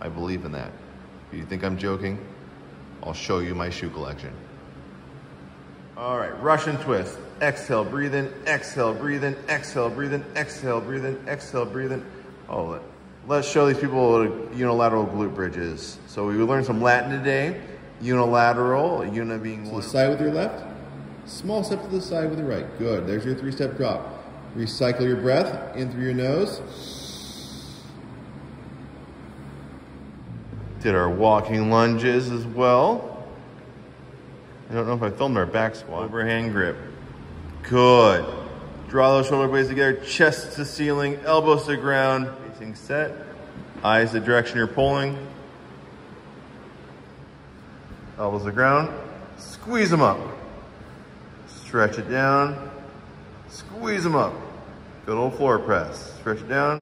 I believe in that. If you think I'm joking, I'll show you my shoe collection. All right, Russian twist. Exhale, breathe in, exhale, breathe in, exhale, breathe in, exhale, breathe in, exhale, breathe in. Oh, let's show these people what unilateral glute bridge is. So we learned some Latin today. Unilateral, uni being So one. the side with your left, small step to the side with your right. Good. There's your three-step drop. Recycle your breath in through your nose. Did our walking lunges as well. I don't know if I filmed our back squat. Overhand grip. Good. Draw those shoulder blades together, chest to ceiling, elbows to ground. Facing set. Eyes the direction you're pulling. Elbows to ground. Squeeze them up. Stretch it down. Squeeze them up. Good old floor press. Stretch it down.